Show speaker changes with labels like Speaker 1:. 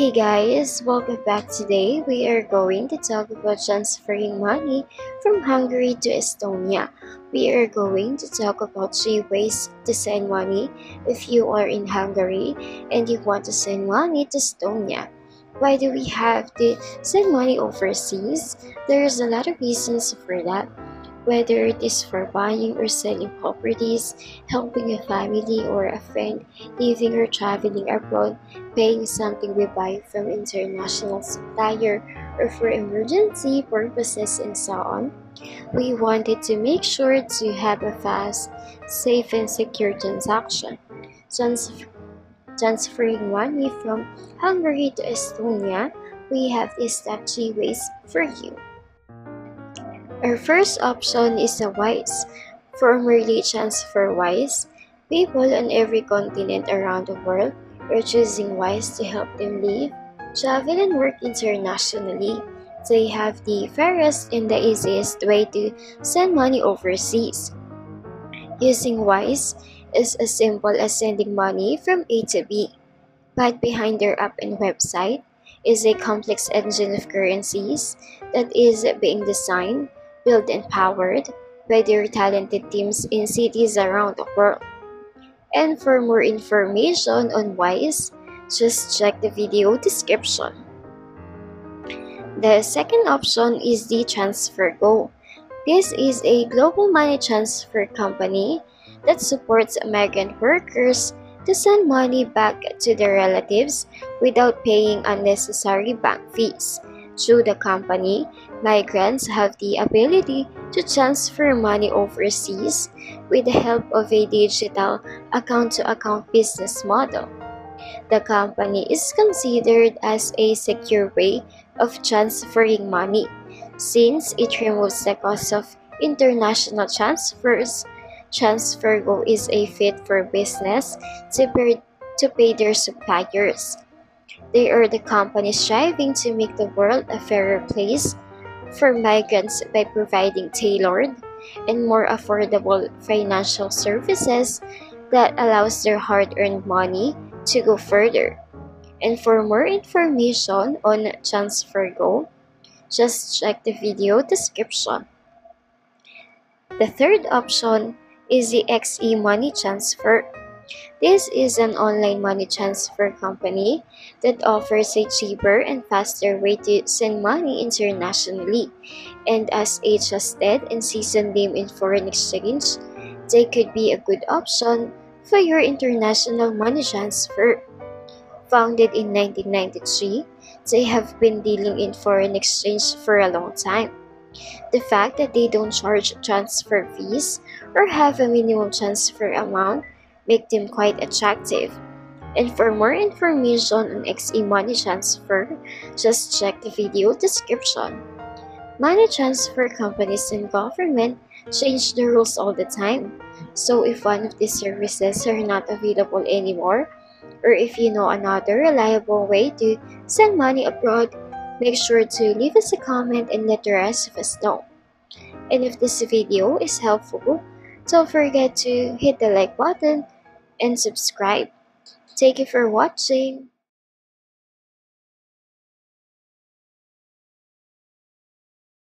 Speaker 1: Hey guys, welcome back today. We are going to talk about transferring money from Hungary to Estonia. We are going to talk about three ways to send money if you are in Hungary and you want to send money to Estonia. Why do we have to send money overseas? There's a lot of reasons for that whether it is for buying or selling properties, helping a family or a friend, living or traveling abroad, paying something we buy from international supplier, or for emergency purposes and so on. We wanted to make sure to have a fast, safe, and secure transaction. Trans transferring money from Hungary to Estonia, we have these top three ways for you. Our first option is a WISE. Formerly TransferWise, people on every continent around the world are choosing WISE to help them live, travel, and work internationally. They have the fairest and the easiest way to send money overseas. Using WISE is as simple as sending money from A to B. But behind their app and website is a complex engine of currencies that is being designed built and powered by their talented teams in cities around the world. And for more information on WISE, just check the video description. The second option is the TransferGo. This is a global money transfer company that supports migrant workers to send money back to their relatives without paying unnecessary bank fees. Through the company, migrants have the ability to transfer money overseas with the help of a digital account to account business model. The company is considered as a secure way of transferring money since it removes the cost of international transfers. TransferGo is a fit for business to pay, to pay their suppliers. They are the company striving to make the world a fairer place for migrants by providing tailored and more affordable financial services that allows their hard-earned money to go further. And for more information on TransferGo, just check the video description. The third option is the XE Money Transfer. This is an online money transfer company that offers a cheaper and faster way to send money internationally. And as a trusted and seasoned name in foreign exchange, they could be a good option for your international money transfer. Founded in 1993, they have been dealing in foreign exchange for a long time. The fact that they don't charge transfer fees or have a minimum transfer amount make them quite attractive. And for more information on XE Money Transfer, just check the video description. Money transfer companies and government change the rules all the time. So if one of these services are not available anymore, or if you know another reliable way to send money abroad, make sure to leave us a comment and let the rest of us know. And if this video is helpful, don't forget to hit the like button and subscribe. Thank you for watching.